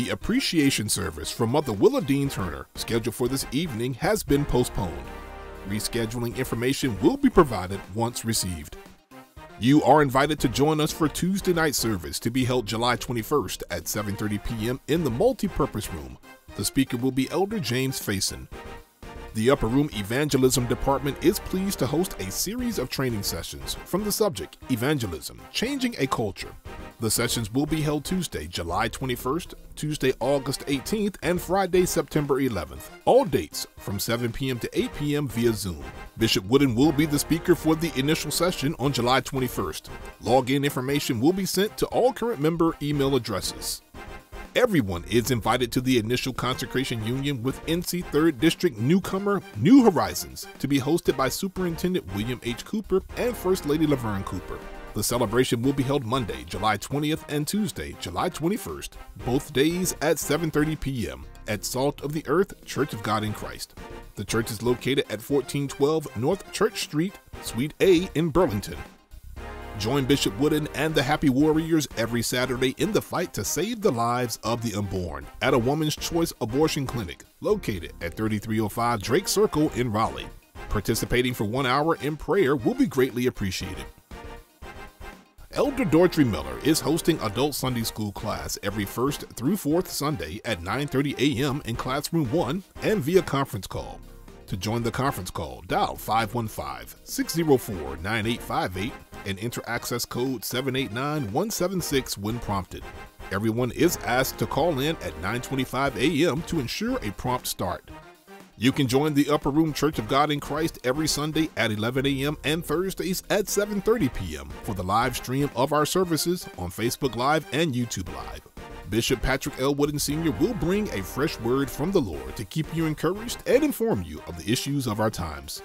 The appreciation service for Mother Willa Dean Turner, scheduled for this evening, has been postponed. Rescheduling information will be provided once received. You are invited to join us for Tuesday night service to be held July 21st at 7:30 p.m. in the multi-purpose room. The speaker will be Elder James Faison. The Upper Room Evangelism Department is pleased to host a series of training sessions from the subject Evangelism, Changing a Culture. The sessions will be held Tuesday, July 21st, Tuesday, August 18th, and Friday, September 11th. All dates from 7 p.m. to 8 p.m. via Zoom. Bishop Wooden will be the speaker for the initial session on July 21st. Login information will be sent to all current member email addresses. Everyone is invited to the initial consecration union with NC 3rd District newcomer New Horizons to be hosted by Superintendent William H. Cooper and First Lady Laverne Cooper. The celebration will be held Monday, July 20th and Tuesday, July 21st, both days at 7:30 p.m. at Salt of the Earth Church of God in Christ. The church is located at 1412 North Church Street, Suite A in Burlington. Join Bishop Wooden and the Happy Warriors every Saturday in the fight to save the lives of the unborn at a Woman's Choice Abortion Clinic located at 3305 Drake Circle in Raleigh. Participating for one hour in prayer will be greatly appreciated. Elder Dorothy Miller is hosting Adult Sunday School class every first through fourth Sunday at 9:30 a.m. in Classroom 1 and via conference call. To join the conference call, dial 515-604-9858 and enter access code 789176 when prompted. Everyone is asked to call in at 9:25 a.m. to ensure a prompt start. You can join the Upper Room Church of God in Christ every Sunday at 11 a.m. and Thursdays at 7:30 p.m. for the live stream of our services on Facebook Live and YouTube Live. Bishop Patrick L. Wooden Sr. will bring a fresh word from the Lord to keep you encouraged and inform you of the issues of our times.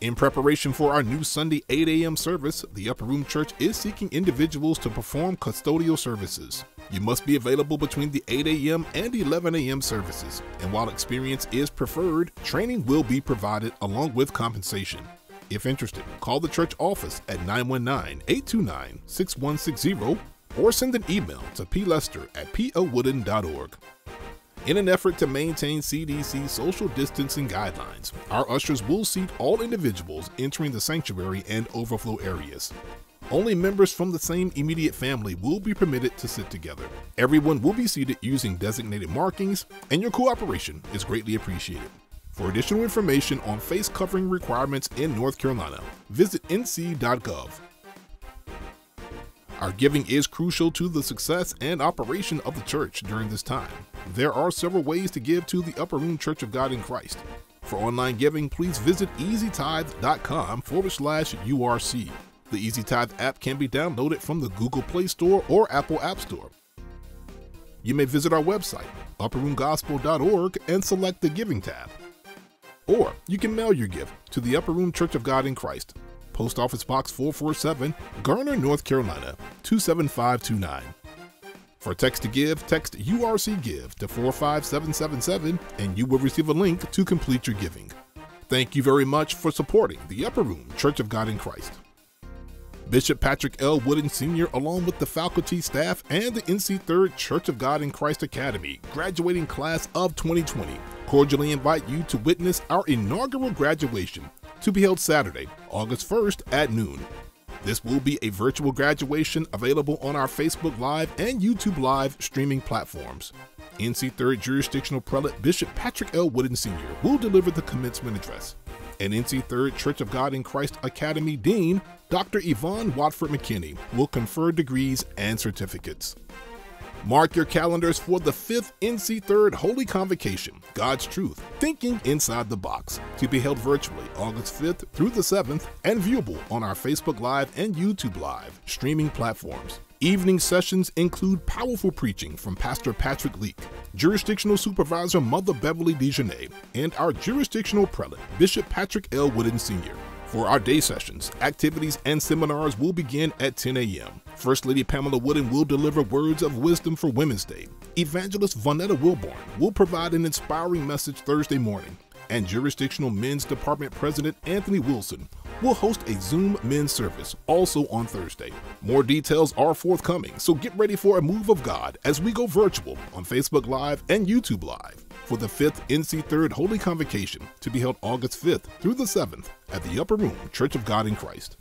In preparation for our new Sunday 8 a.m. service, the Upper Room Church is seeking individuals to perform custodial services. You must be available between the 8 a.m. and 11 a.m. services, and while experience is preferred, training will be provided along with compensation. If interested, call the church office at 919 829 6160 or send an email to plester at powooden.org. In an effort to maintain CDC social distancing guidelines, our ushers will seat all individuals entering the sanctuary and overflow areas. Only members from the same immediate family will be permitted to sit together. Everyone will be seated using designated markings, and your cooperation is greatly appreciated. For additional information on face covering requirements in North Carolina, visit nc.gov. Our giving is crucial to the success and operation of the church during this time. There are several ways to give to the Upper Room Church of God in Christ. For online giving, please visit easytithe.com forward slash URC. The Easy Tithe app can be downloaded from the Google Play Store or Apple App Store. You may visit our website, upperroomgospel.org, and select the Giving tab. Or you can mail your gift to the Upper Room Church of God in Christ, Post Office Box 447, Garner, North Carolina 27529. For text to give, text URC Give to 45777 and you will receive a link to complete your giving. Thank you very much for supporting the Upper Room Church of God in Christ. Bishop Patrick L. Wooden Sr., along with the faculty, staff, and the NC 3rd Church of God in Christ Academy graduating class of 2020, cordially invite you to witness our inaugural graduation to be held Saturday, August 1st at noon. This will be a virtual graduation available on our Facebook Live and YouTube Live streaming platforms. NC 3rd Jurisdictional Prelate Bishop Patrick L. Wooden Sr. will deliver the commencement address. And NC 3rd Church of God in Christ Academy Dean, Dr. Yvonne Watford McKinney, will confer degrees and certificates. Mark your calendars for the 5th NC 3rd Holy Convocation, God's Truth, Thinking Inside the Box, to be held virtually August 5th through the 7th and viewable on our Facebook Live and YouTube Live streaming platforms. Evening sessions include powerful preaching from Pastor Patrick Leak, Jurisdictional Supervisor Mother Beverly Dejanay, and our Jurisdictional Prelate, Bishop Patrick L. Wooden Sr. For our day sessions, activities, and seminars will begin at 10 a.m. First Lady Pamela Wooden will deliver words of wisdom for Women's Day. Evangelist Vonetta Wilborn will provide an inspiring message Thursday morning. And Jurisdictional Men's Department President Anthony Wilson will host a Zoom men's service also on Thursday. More details are forthcoming, so get ready for a move of God as we go virtual on Facebook Live and YouTube Live for the 5th NC 3rd Holy Convocation to be held August 5th through the 7th at the Upper Room Church of God in Christ.